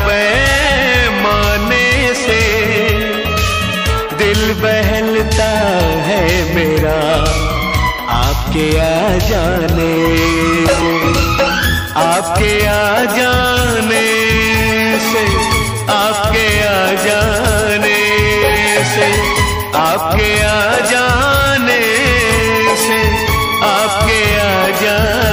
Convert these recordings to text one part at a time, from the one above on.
पैमाने से दिल बहलता है मेरा आपके आ जाने से आपके आ जाने से, आपके आ जाने से, आपके आ जाने से, आपके आ जाने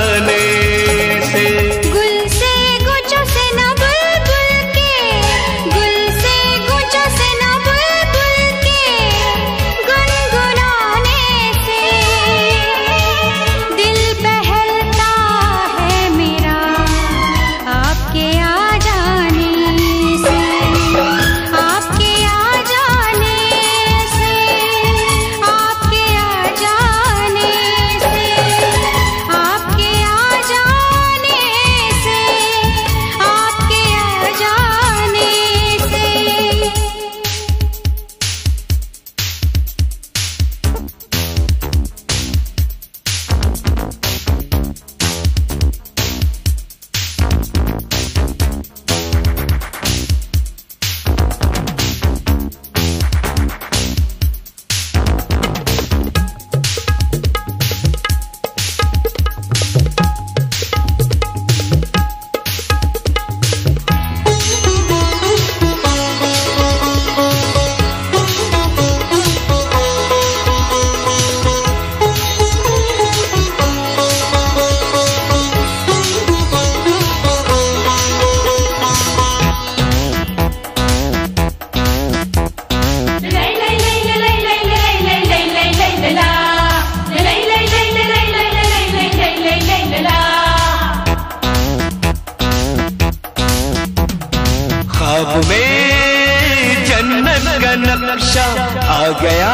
जन्नत का नक्शा आ गया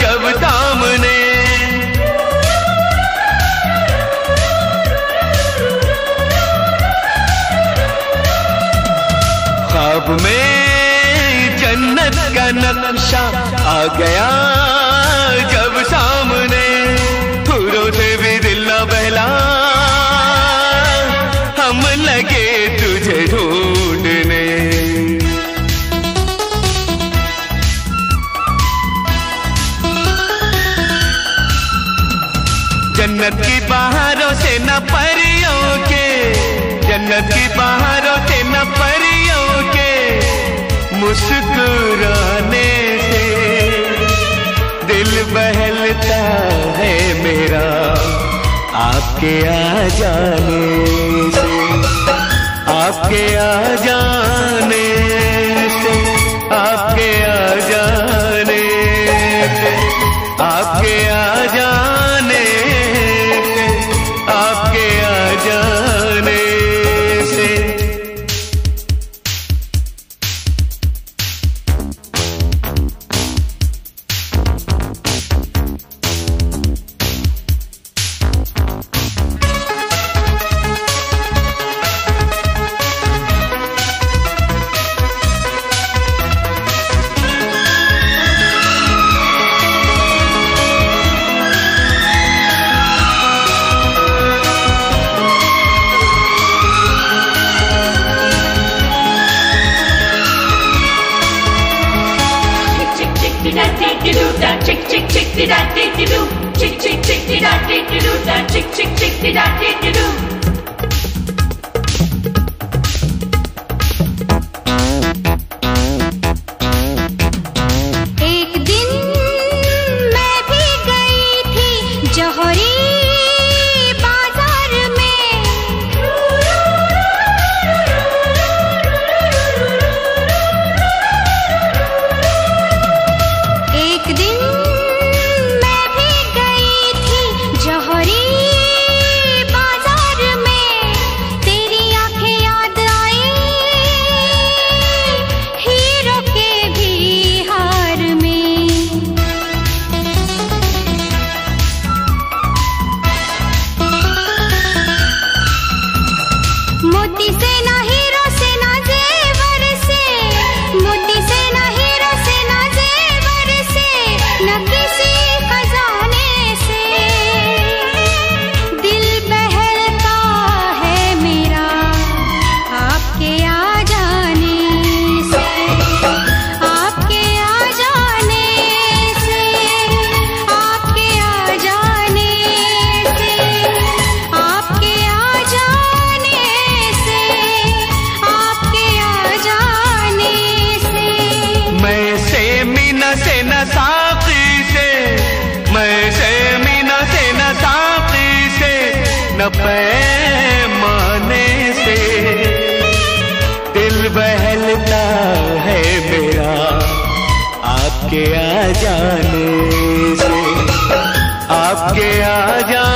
जब दामने। खाब में जन्नत का नक्शा आ गया जब बाहरों से न परियों के, जन्नत की बाहरों से न परियों के मुस्कुराने से दिल बहलता है मेरा आपके आ जाने से, आपके आ जाने से, आपके da dee dee doo da chick chick chick dee da dee dee doo पैमाने से दिल बहलता है मेरा आपके आ जाने से आपके आ जाने